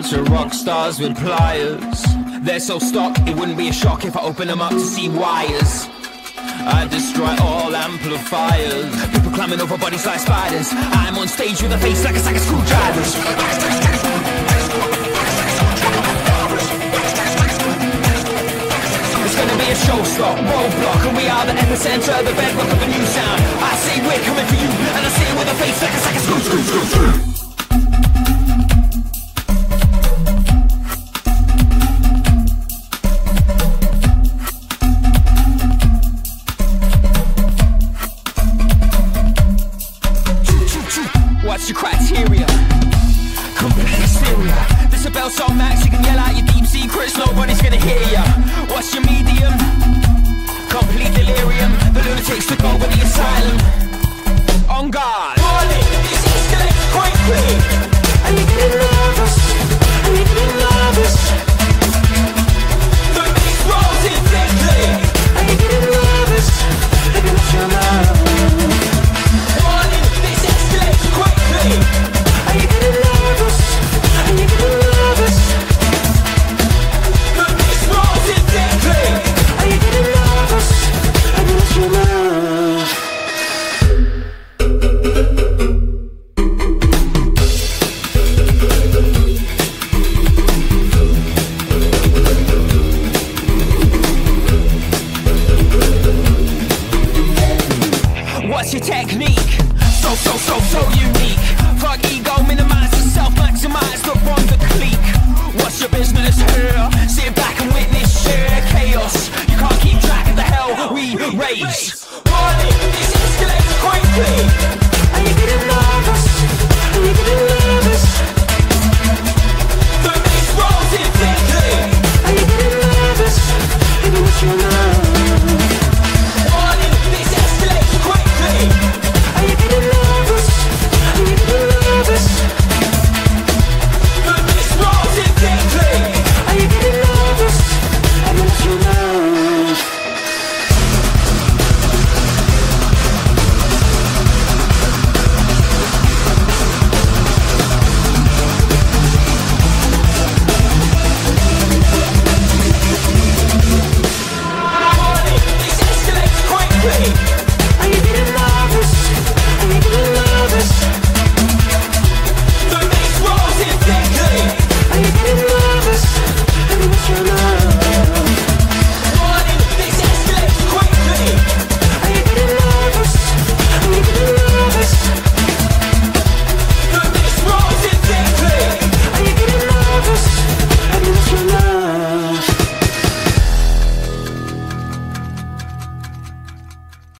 bunch of rock stars with pliers. They're so stock, it wouldn't be a shock if I open them up to see wires. I destroy all amplifiers. People climbing over bodies like spiders. I'm on stage with a face like a sack of screwdrivers. It's gonna be a showstop, roadblock, and we are the epicenter, the bedrock of a new sound. I say we're coming for you, and I say it with a face your criteria? complete hysteria. This a bell so max, you can yell out your deep secrets, nobody's gonna hear ya. What's your medium? Complete delirium. The lunatics took over the asylum. On guard. That's your technique. So, so, so, so unique. Fuck ego, minimize yourself, maximize the one, the clique. What's your business here? Sit back and witness sheer chaos. You can't keep track of the hell we raise. Money. Hey!